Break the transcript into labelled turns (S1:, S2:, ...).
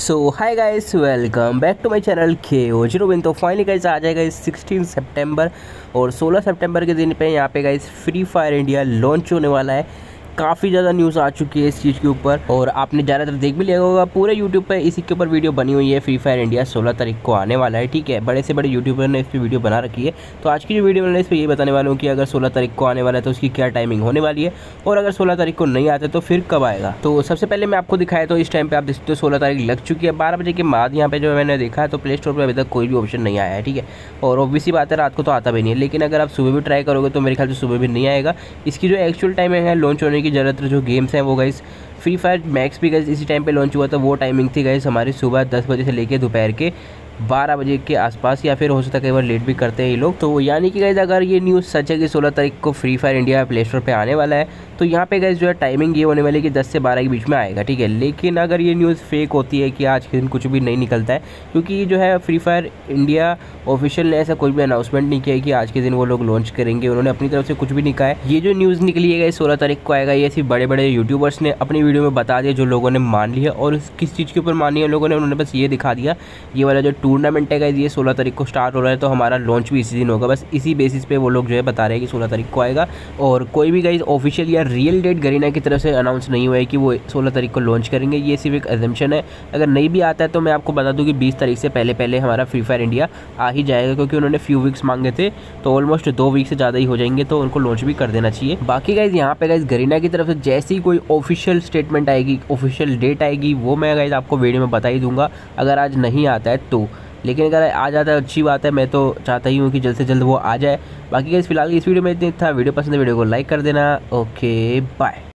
S1: So hi guys welcome back to my channel K O zero बिन तो finally guys आ जाएगा इस sixteen September और सोलह सेप्टेम्बर के दिन पे यहाँ पे guys Free Fire India launch होने वाला है। काफ़ी ज़्यादा न्यूज़ आ चुकी है इस चीज़ के ऊपर, और आपने ज़्यादातर देख भी लिया होगा, पूरे यूट्यूब पर इसी के ऊपर वीडियो बनी हुई है फ्री फायर इंडिया 16 तारीख को आने वाला है, ठीक है? बड़े से बड़े यूट्यूबर ने इस पर वीडियो बना रखी है। तो आज की जो वीडियो मैंने इस पर ये बताने वाला हूँ कि अगर सोलह तारीख को आने वाला है तो उसकी क्या टाइमिंग होने वाली है, और अगर सोलह तारीख को नहीं आते तो फिर कब आएगा? तो सबसे पहले मैं आपको दिखाया तो इस टाइम पर आप देखते हो सोलह तारीख लग चुकी है, बारह बजे के बाद यहाँ पे जो मैंने देखा है तो प्ले स्टोर पर अभी तक कोई भी ऑप्शन नहीं आया है, ठीक है? और ऑब्वियसली बात है रात को तो आता भी नहीं है, लेकिन अगर आप सुबह भी ट्राई करोगे तो मेरे ख्याल से सुबह भी नहीं आएगा। इसकी जो एक्चुअल टाइमिंग है लॉन्च होने की ज़्यादातर जो गेम्स हैं वो गाइस फ्री फायर मैक्स भी गाइस इसी टाइम पे लॉन्च हुआ था, वो टाइमिंग थी गाइस हमारी सुबह दस बजे से लेकर दोपहर के। बारह बजे के आसपास या फिर हो सकता है कई बार लेट भी करते हैं ये लोग। तो यानी कि गाइज़ अगर ये न्यूज़ सच है कि सोलह तारीख को Free Fire India Play Store पर आने वाला है तो यहाँ पे गाइज़ जो है टाइमिंग ये होने वाली है कि दस से बारह के बीच में आएगा, ठीक है? लेकिन अगर ये न्यूज़ फेक होती है कि आज के दिन कुछ भी नहीं निकलता है, क्योंकि जो है फ्री फायर इंडिया ऑफिशियल ने ऐसा कोई भी अनाउंसमेंट नहीं किया कि आज के दिन वो लोग लॉन्च करेंगे। उन्होंने अपनी तरफ़ से कुछ भी नहीं कहा है। ये जो न्यूज़ निकली है सोलह तारीख को आएगा, ये सिर्फ़ बड़े बड़े यूट्यूबर्स ने अपनी वीडियो में बता दिया, जो लोगों ने मान लिया और किस चीज़ के ऊपर मान लिया लोगों ने उन्होंने बस ये दिखा दिया, ये वाला जो टूर्नामेंट है ये सोलह तारीख को स्टार्ट हो रहा है तो हमारा लॉन्च भी इसी दिन होगा। बस इसी बेसिस पे वो लोग जो है बता रहे हैं कि सोलह तारीख को आएगा। और कोई भी गाइज़ ऑफिशियल या रियल डेट गरीना की तरफ़ से अनाउंस नहीं हुआ है कि वो सोलह तारीख को लॉन्च करेंगे, ये सिर्फ़ एक एजम्पन है। अगर नहीं भी आता है तो मैं आपको बता दूँ कि बीस तारीख से पहले पहले हमारा फ्री फायर इंडिया आ ही जाएगा, क्योंकि उन्होंने फ्यू वीक्स मांगे थे तो ऑलमोस्ट दो वीक से ज़्यादा ही हो जाएँगे तो उनको लॉन्च भी कर देना चाहिए। बाकी गाइज़ यहाँ पे गाइज़ गरीना की तरफ़ से जैसी कोई ऑफिशियल स्टेटमेंट आएगी ऑफिशियल डेट आएगी, वो मैं गाइज़ आपको वीडियो में बता ही दूँगा। अगर आज नहीं आता है तो लेकिन अगर आ जाता है, अच्छी बात है, मैं तो चाहता ही हूँ कि जल्द से जल्द वो आ जाए। बाकी फ़िलहाल इस वीडियो में इतनी था। वीडियो पसंद है, वीडियो को लाइक कर देना। Okay bye